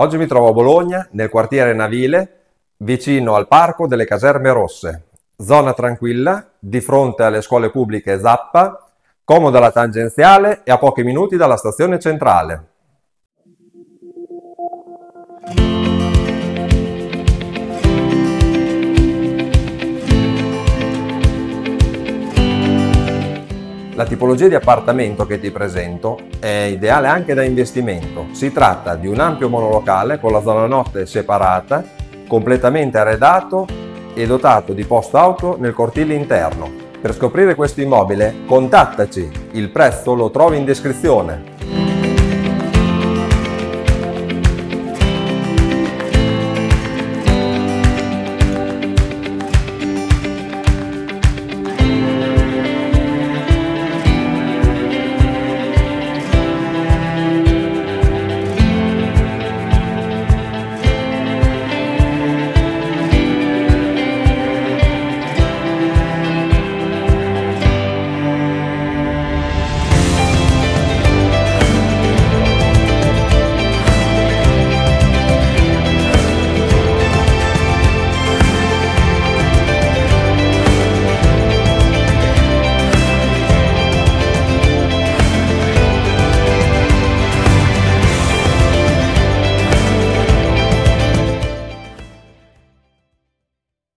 Oggi mi trovo a Bologna, nel quartiere Navile, vicino al Parco delle Caserme Rosse. Zona tranquilla, di fronte alle scuole pubbliche Zappa, comoda la tangenziale e a pochi minuti dalla stazione centrale. La tipologia di appartamento che ti presento è ideale anche da investimento. Si tratta di un ampio monolocale con la zona notte separata, completamente arredato e dotato di post auto nel cortile interno. Per scoprire questo immobile contattaci, il prezzo lo trovi in descrizione.